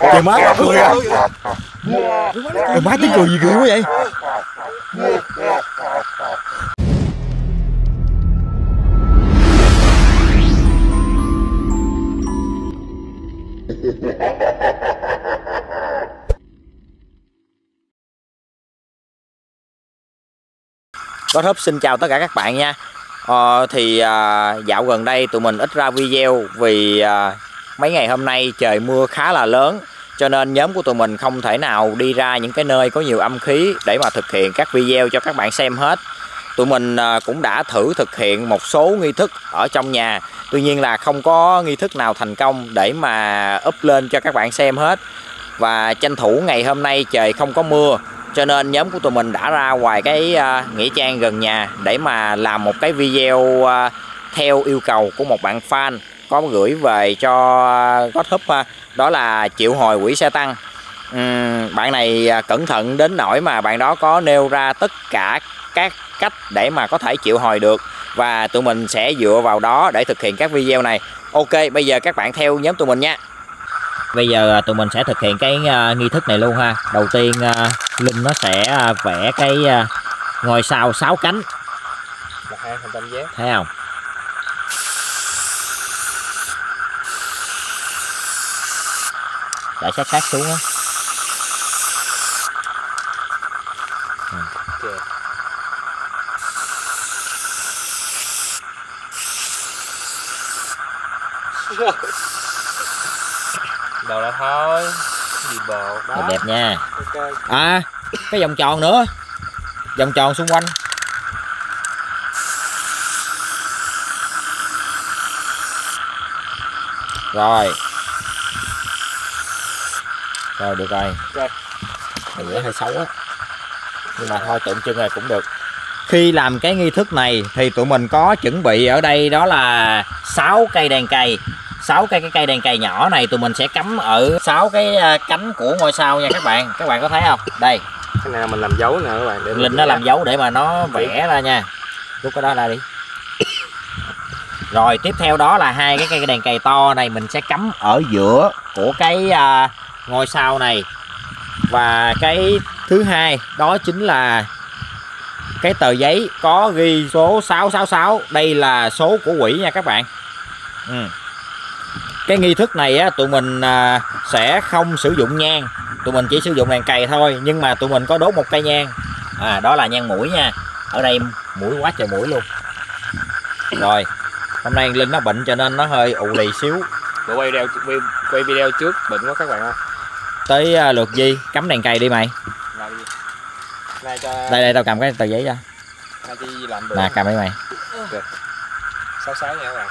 Trời má nó cười à. Trời má tiếng cười gì cười quá vậy? Có thấp xin chào tất cả các bạn nha. Ờ, Thì à, dạo gần đây tụi mình ít ra video Vì à, mấy ngày hôm nay trời mưa khá là lớn, Cho nên nhóm của tụi mình không thể nào đi ra những cái nơi có nhiều âm khí Để mà thực hiện các video cho các bạn xem hết. Tụi mình à, cũng đã thử thực hiện một số nghi thức ở trong nhà. Tuy nhiên là không có nghi thức nào thành công để mà up lên cho các bạn xem hết. Và tranh thủ ngày hôm nay trời không có mưa, cho nên nhóm của tụi mình đã ra ngoài cái à, nghĩa trang gần nhà để mà làm một cái video à, theo yêu cầu của một bạn fan có gửi về cho GodHub uh, đó là triệu hồi quỷ xe tăng. Uhm, bạn này uh, cẩn thận đến nỗi mà bạn đó có nêu ra tất cả các cách để mà có thể triệu hồi được. Và tụi mình sẽ dựa vào đó để thực hiện các video này. Ok bây giờ các bạn theo nhóm tụi mình nha. Bây giờ tụi mình sẽ thực hiện cái uh, nghi thức này luôn ha. Đầu tiên linh nó sẽ vẽ cái ngôi sao sáu cánh. Là hai hình tam giác. Thấy không để sát sát xuống á. Đầu là thôi gì bột đó. đẹp nha. Ok. À cái vòng tròn nữa. Vòng tròn xung quanh. Rồi rồi được rồi. Mình nghĩ hơi xấu á. Nhưng mà thôi tượng trưng này cũng được. Khi làm cái nghi thức này thì tụi mình có chuẩn bị ở đây đó là 6 cây đèn cày. 6 cây cái cây đèn cày nhỏ này tụi mình sẽ cắm ở 6 cái à, cánh của ngôi sao nha các bạn. Các bạn có thấy không? Đây. Cái này mình làm dấu nè các bạn để linh nó làm dấu để mà nó vẽ ra nha. Rút cái đó ra đi. Rồi tiếp theo đó là hai cái cây đèn cày to này mình sẽ cắm ở giữa của cái à, ngôi sao này. Và cái thứ hai đó chính là cái tờ giấy có ghi số 666 đây là số của quỷ nha các bạn. Ừ. cái nghi thức này á tụi mình à, sẽ không sử dụng nhang. Tụi mình chỉ sử dụng đèn cày thôi nhưng mà tụi mình có đốt một cây nhang. À đó là nhang mũi nha. Ở đây mũi quá trời mũi luôn. Rồi hôm nay linh nó bệnh cho nên nó hơi ù lì xíu. Quay video quay, quay video trước bệnh quá các bạn ơi tới à, lượt di cắm đèn cày đi mày. Làm gì? Nay cho đây đây tao cầm cái tờ giấy bữa nè cầm đi mày. Sáu sáu nha các bạn.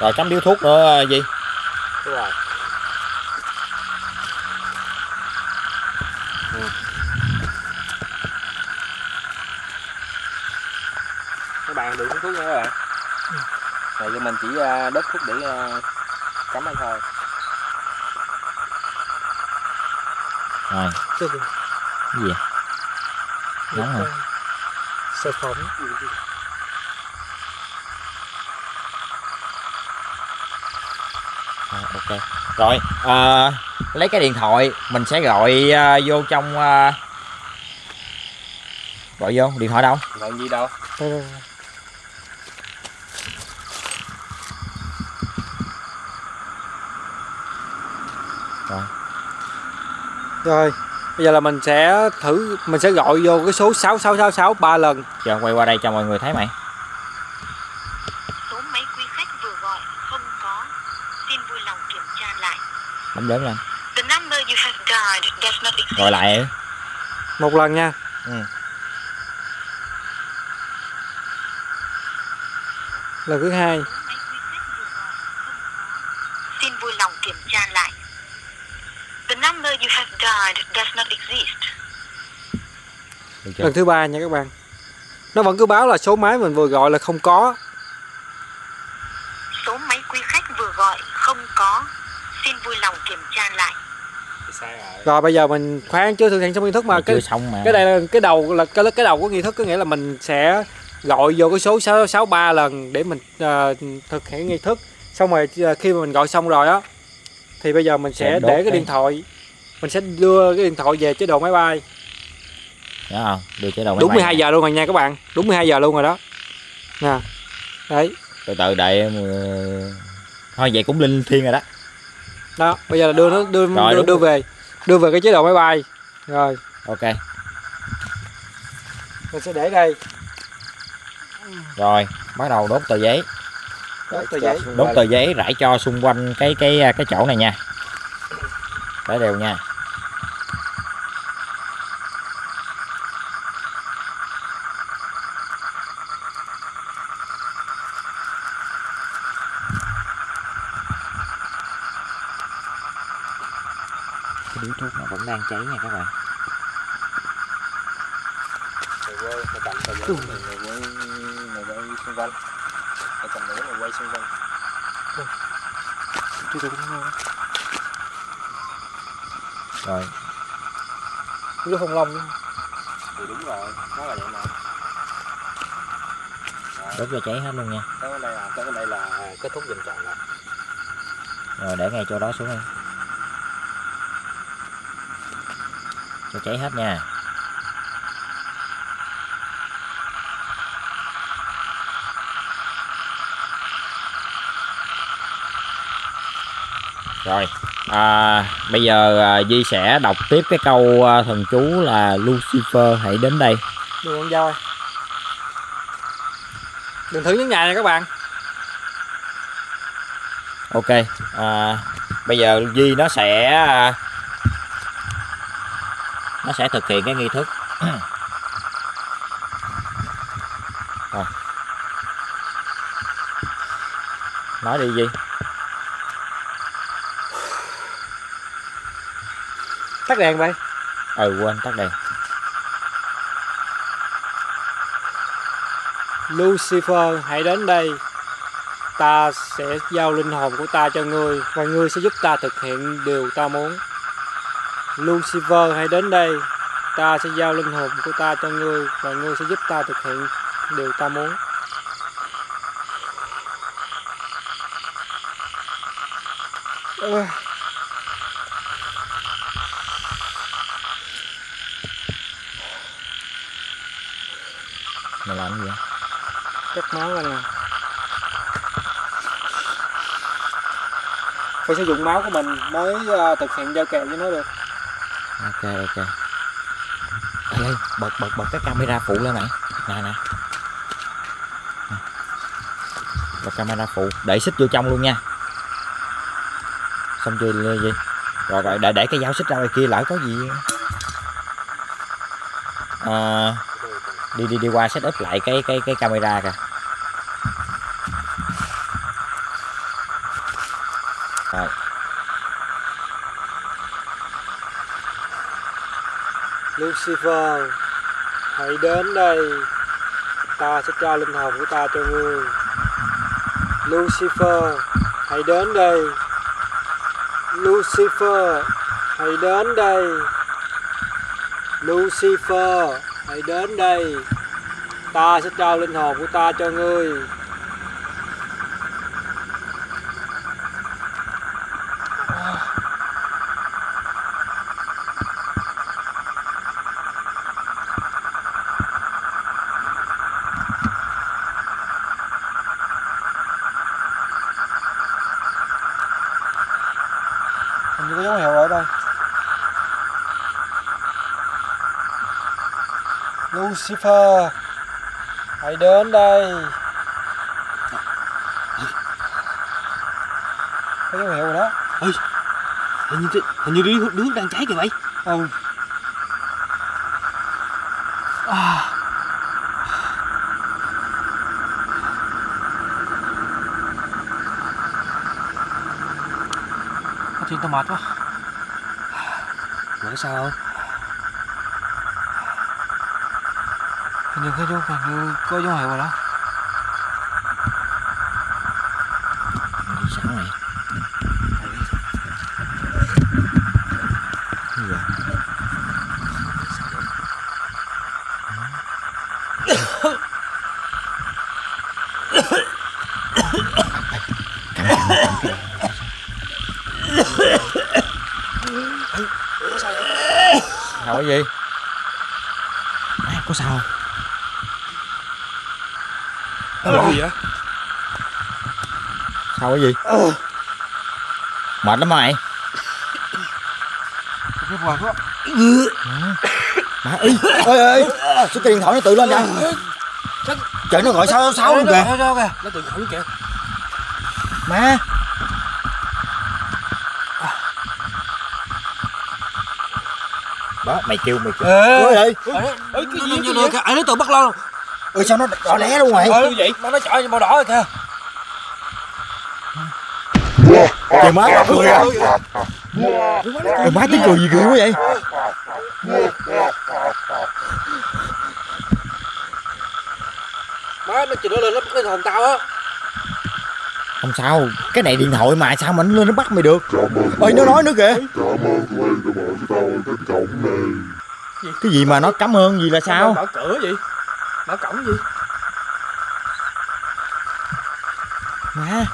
Rồi cắm điếu thuốc nữa à, gì đúng rồi Ừ. các bạn đừng hút thuốc nha các bạn. Này cho mình chỉ à, đốt thuốc để à, cắm lên thôi. Rồi. Cái gì? nóng hả? Sơ phóng À, ok. Rồi à, lấy cái điện thoại mình sẽ gọi à, vô trong à, gọi vô điện thoại đâu? Gọi gì đâu Rồi, bây giờ là mình sẽ thử mình sẽ gọi vô cái số 6666 ba lần. chờ quay qua đây cho mọi người thấy mày Số máy quý khách vừa gọi không có. Xin vui lòng kiểm tra lại. bấm lớn lên The number you have dialed does not exist. gọi lại Một lần nha. Ừ. Lần thứ hai. Số máy quý khách vừa gọi không có. Xin vui lòng kiểm tra lại. The number you chưa Lần thứ ba nha các bạn. Nó vẫn cứ báo là số máy mình vừa gọi là không có. Số máy quý khách vừa gọi không có. Xin vui lòng kiểm tra lại. rồi bây giờ mình khoan chưa thực hiện xong nghi thức mà cái xong mà cái đây là cái đầu là cái cái đầu của nghi thức có nghĩa là mình sẽ gọi vô cái số 663 lần để mình ờ, thực hiện nghi thức xong rồi ờ, khi mà mình gọi xong rồi á thì bây giờ mình sẽ, để cái cái- điện thoại mình sẽ đưa cái điện thoại về chế độ máy bay. Đúng không? Đưa chế độ máy đúng bay. 12 nè. giờ luôn rồi nha các bạn. Đúng 12 giờ luôn rồi đó. Nè đấy. Từ từ đợi ờ, Thôi vậy cũng linh thiêng rồi đó. Đó bây giờ là đưa nó đưa Rồi, đưa, đưa về đưa về cái chế độ máy bay. Rồi. Ok. Mình sẽ để đây. Rồi bắt đầu đốt tờ giấy. Đốt tờ giấy. Đốt tờ giấy rải cho xung quanh cái cái cái chỗ này nha. Để đều nha Cái điếu thuốc nó vẫn đang cháy nha các bạn người quay người cầm tờ giấy người người quay người quay xung quanh người cầm tờ giấy người quay xung quanh Rồi. Cái phong long thì đúng rồi nó là vậy mà. Đốt cho cháy hết luôn nha. Cái đây là cái đây là kết thúc dần tròn rồi. Rồi để ngay chỗ đó xuống đi Cho cháy hết nha. Rồi à, Bây giờ à, Di sẽ đọc tiếp cái câu à, thần chú là Lucifer hãy đến đây. Đưa con dao đừng thử nhấn nhà nha các bạn. Ok à, Bây giờ Di nó sẽ à, Nó sẽ thực hiện cái nghi thức. Rồi. Nói đi Di tắt đèn vậy Ừ quên tắt đèn. Lucifer hãy đến đây. Ta sẽ giao linh hồn của ta cho ngươi và ngươi sẽ giúp ta thực hiện điều ta muốn Lucifer hãy đến đây. Ta sẽ giao linh hồn của ta cho ngươi và ngươi sẽ giúp ta thực hiện điều ta muốn. Ơ, Mày làm gì vậy? cắt máu ra nè phải sử dụng máu của mình mới ờ, thực hiện giao kèo với nó được Ok ok. Ê, ê, bật bật bật cái camera phụ lên này. Nè nè. Bật camera phụ. Để xích vô trong luôn nha. Xong chưa gì Rồi rồi để để cái dao xích ra ngoài kia lỡ có gì. À, Đi đi đi qua set up lại cái cái cái camera kìa Rồi Lucifer hãy đến đây. Ta sẽ trao linh hồn của ta cho ngươi. Lucifer, hãy đến đây. Lucifer, hãy đến đây. Lucifer, hãy đến đây. Ta sẽ trao linh hồn của ta cho ngươi hình như có dấu hiệu ở đây Lucifer. Hãy đến đây. Có dấu hiệu rồi đó. Hình như hình như đứa đứa đang cháy kìa vậy ừ. À. Thiên tao mệt quá. Mày có sao? không Như cái dấu hình như có dấu hiệu rồi đó. Đi sẵn này sao cái gì? Má, có sao không Cái gì vậy? sao cái gì mệt lắm mày Cái quạt đó. má ơi ơi ơi số cái điện thoại nó tự lên nha trời nó gọi sao sao luôn kìa. Nó tự khỏi kìa. má đó mày kêu mày kêu Ê. ơi ơi Ê, cái gì vậy? kìa. Ai nó tự bắt lo. Ơi sao nó đỏ lé luôn mày Ờ, vậy? Mà nó chọi màu đỏ rồi kìa. trời má cười à trời má tiếng cười gì cười quá vậy Má nó chừng nó lên nó bắt lên hồn tao á. không sao cái này điện thoại mà sao mà nó lên nó bắt mày được ơi nó nói nữa kìa cái gì mà nó cảm ơn gì là sao Mở cửa gì? Mở cổng gì? má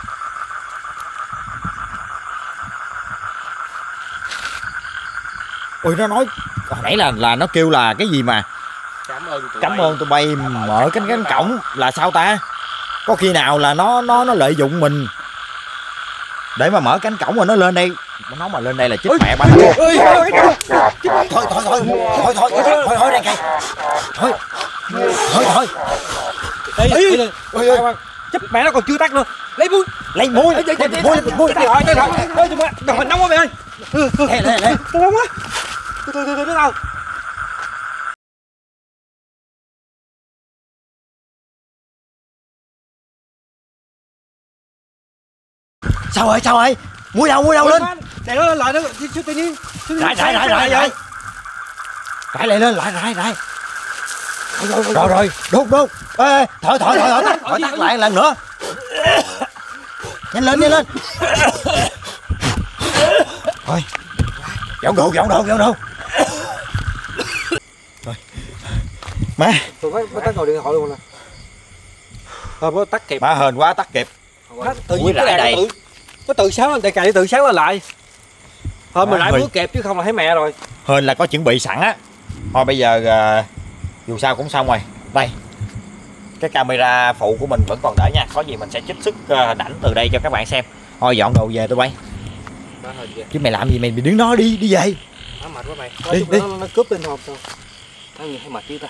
ôi nó nói hồi nãy là là nó kêu là cái gì mà Cảm ơn tụi cảm bay. ơn tụi bay mở cánh cánh cổng là sao ta có khi nào là nó nó nó lợi dụng mình để mà mở cánh cổng mà nó lên đây nó mà lên đây là chết mẹ ba Ơi, ơi, thôi thôi thôi thôi thôi thôi thôi thôi đây kìa thôi thôi thôi. Ê, ê, ê, ôi ơi chấp mẹ nó còn chưa tắt luôn. Lấy bui. lấy Ê, ê, ê, ê, muối muối Cái điện thoại, cái điện thoại. Ê, tụi mày, đồng hành nóng quá mày ơi. Lẹ lẹ lẹ Tao nóng quá. Từ từ từ từ đâu. sao rồi sao rồi muối đâu muối đâu lên? Để nó lại nó tự nhiên. rải rải rải rải rải rải lại lên lại rải rải rồi rồi đốt đốt. Ê ê, thổi thổi thổi tắt thổi tắt lại lần nữa. Nhanh lên nhanh lên. Thôi. Dọn đồ dọn đồ dọn đồ. Rồi. Má. Mới mới tắt ngồi điện thoại luôn nè. Thôi mới tắt kịp. má hên quá tắt kịp. Tự nhiên cái nó tự nó tự sáng lên, cài tự sáng lên lại. Thôi mình lại bước kịp chứ không là thấy mẹ rồi. hên là có chuẩn bị sẵn á. Thôi bây giờ à, dù sao cũng xong rồi đây cái camera phụ của mình vẫn còn đỡ nha có gì mình sẽ trích xuất à, ảnh từ đây cho các bạn xem thôi dọn đồ về tụi bay chứ mày làm gì mày đứng đó đi đi về Má mệt quá mày. Đi, đi. Nó, nó cướp lên hồn rồi. Thấy gì hay mệt chứ ta.